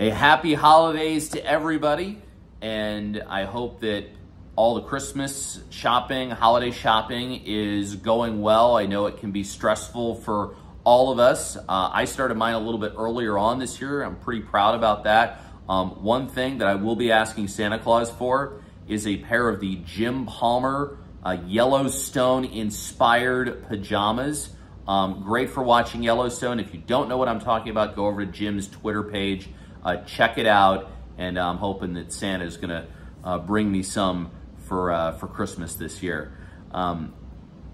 A happy holidays to everybody, and I hope that all the Christmas shopping, holiday shopping is going well. I know it can be stressful for all of us. Uh, I started mine a little bit earlier on this year. I'm pretty proud about that. Um, one thing that I will be asking Santa Claus for is a pair of the Jim Palmer uh, Yellowstone inspired pajamas. Um, great for watching Yellowstone. If you don't know what I'm talking about, go over to Jim's Twitter page, uh, check it out, and I'm hoping that Santa is going to uh, bring me some for uh, for Christmas this year. Um,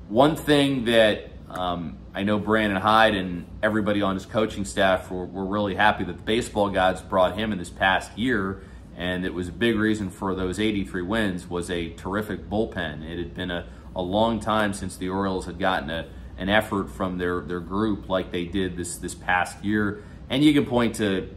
one thing that um, I know Brandon Hyde and everybody on his coaching staff were, were, really happy that the baseball gods brought him in this past year, and it was a big reason for those 83 wins was a terrific bullpen. It had been a, a long time since the Orioles had gotten a, an effort from their, their group like they did this, this past year. And you can point to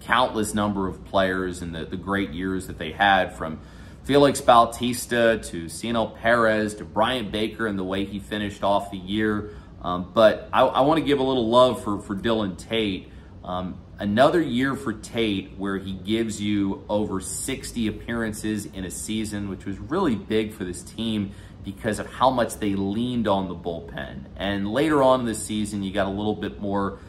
countless number of players and the, the great years that they had from Felix Bautista to Cionel Perez to Bryan Baker and the way he finished off the year. Um, but I, I want to give a little love for, for Dillon Tate. Um, another year for Tate where he gives you over 60 appearances in a season, which was really big for this team because of how much they leaned on the bullpen. And later on in the season, you got a little bit more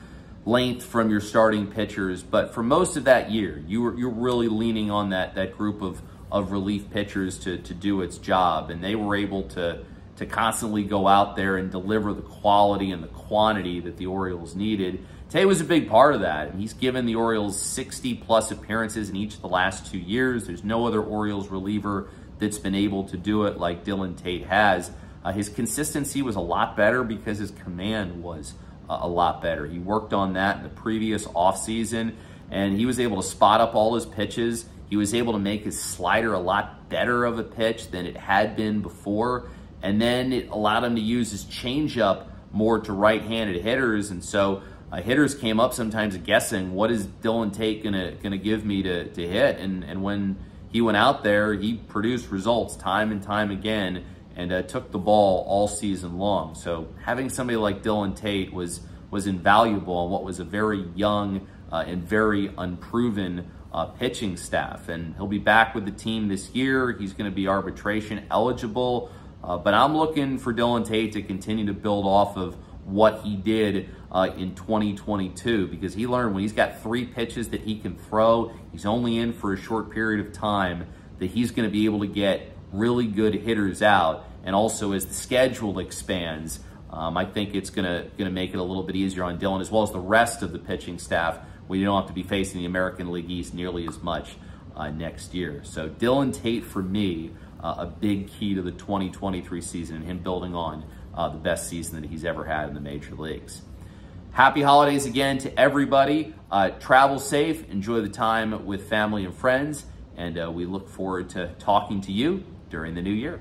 length from your starting pitchers. But for most of that year, you were you're really leaning on that that group of of relief pitchers to, to do its job. And they were able to, to constantly go out there and deliver the quality and the quantity that the Orioles needed. Tay was a big part of that. And he's given the Orioles 60 plus appearances in each of the last two years. There's no other Orioles reliever that's been able to do it like Dillon Tate has. Uh, his consistency was a lot better because his command was a lot better. He worked on that in the previous offseason, and he was able to spot up all his pitches. He was able to make his slider a lot better of a pitch than it had been before. And then it allowed him to use his changeup more to right-handed hitters. And so uh, hitters came up sometimes guessing, what is Dillon Tate gonna gonna give me to, to hit? And, and when he went out there, he produced results time and time again and uh, took the ball all season long. So having somebody like Dillon Tate was was invaluable on what was a very young uh, and very unproven uh, pitching staff. And he'll be back with the team this year. He's going to be arbitration eligible. Uh, but I'm looking for Dillon Tate to continue to build off of what he did uh, in 2022 because he learned when he's got three pitches that he can throw, he's only in for a short period of time, that he's going to be able to get really good hitters out. And also, as the schedule expands, um, I think it's going to going to make it a little bit easier on Dillon as well as the rest of the pitching staff we don't have to be facing the American League East nearly as much uh, next year. So Dillon Tate, for me, uh, a big key to the 2023 season and him building on uh, the best season that he's ever had in the major leagues. Happy holidays again to everybody. Uh, travel safe, enjoy the time with family and friends, and uh, we look forward to talking to you during the new year.